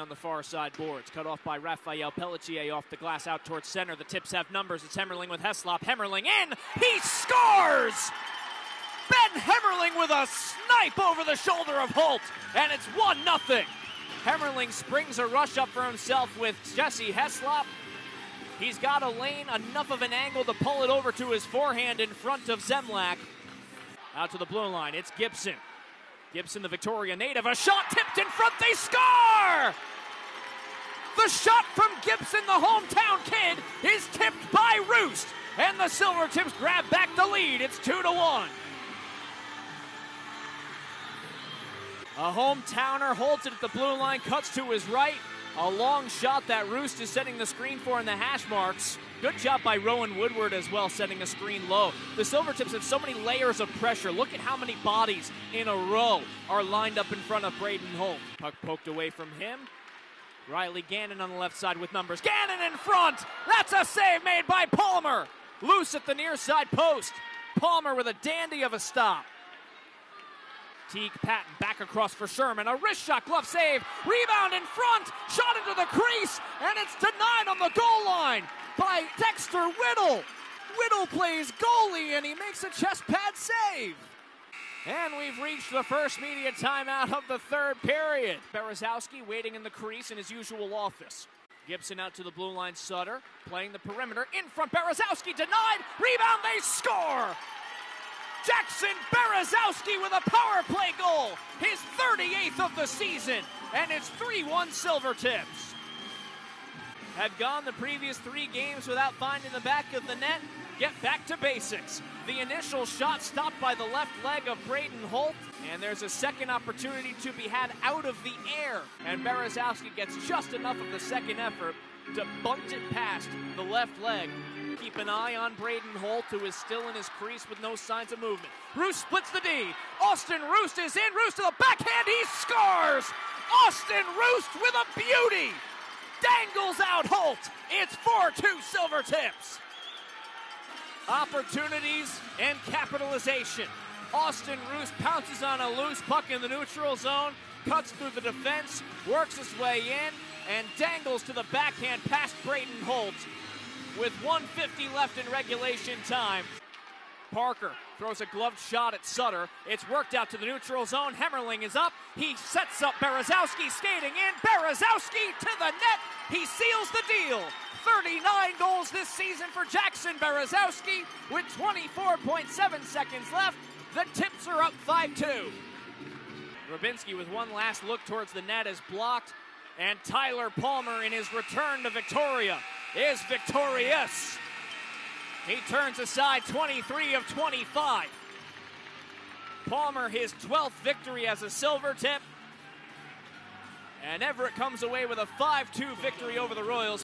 on the far side boards. Cut off by Rafael Pelletier off the glass out towards center. The tips have numbers. It's Hemmerling with Heslop. Hemmerling in. He scores! Ben Hemmerling with a snipe over the shoulder of Holt, and it's 1 0. Hemmerling springs a rush up for himself with Jesse Heslop. He's got a lane, enough of an angle to pull it over to his forehand in front of Zemlak. Out to the blue line, it's Gibson. Gibson, the Victoria native, a shot tipped in front, they score! The shot from Gibson, the hometown kid, is tipped by Roest, and the Silver Tips grab back the lead. It's two to one. A hometowner holds it at the blue line, cuts to his right. A long shot that Roest is setting the screen for in the hash marks. Good job by Rowan Woodward as well, setting a screen low. The Silvertips have so many layers of pressure. Look at how many bodies in a row are lined up in front of Braden Holt. Puck poked away from him. Riley Gannon on the left side with numbers. Gannon in front! That's a save made by Palmer! Loose at the near side post. Palmer with a dandy of a stop. Teague Patton back across for Sherman. A wrist shot, glove save. Rebound in front. Shot into the crease. And it's denied on the goal line by Dexter Whittle. Whittle plays goalie and he makes a chest pad save. And we've reached the first media timeout of the third period. Berezowski waiting in the crease in his usual office. Gibson out to the blue line, Sutter playing the perimeter in front. Berezowski denied. Rebound, they score. Jackson Berezowski with a power play goal, his 38th of the season, and it's 3 1 Silver Tips. Had gone the previous three games without finding the back of the net. Get back to basics. The initial shot stopped by the left leg of Braden Holt, and there's a second opportunity to be had out of the air. And Berezowski gets just enough of the second effort to bunt it past the left leg keep an eye on Braden Holt, who is still in his crease with no signs of movement. Roest splits the D. Austin Roest is in. Roest to the backhand. He scores! Austin Roest with a beauty! Dangles out Holt. It's 4 2 Silver Tips. Opportunities and capitalization. Austin Roest pounces on a loose puck in the neutral zone, cuts through the defense, works his way in, and dangles to the backhand past Braden Holt with 150 left in regulation time. Parker throws a gloved shot at Sutter. It's worked out to the neutral zone. Hemmerling is up. He sets up Berezowski skating in. Berezowski to the net. He seals the deal. 39 goals this season for Jackson Berezowski with 24.7 seconds left. The tips are up 5 2. Rubinski with one last look towards the net is blocked. And Tyler Palmer in his return to Victoria is victorious. He turns aside 23 of 25. Palmer, his 12th victory as a silver tip. And Everett comes away with a 5 2 victory over the Royals.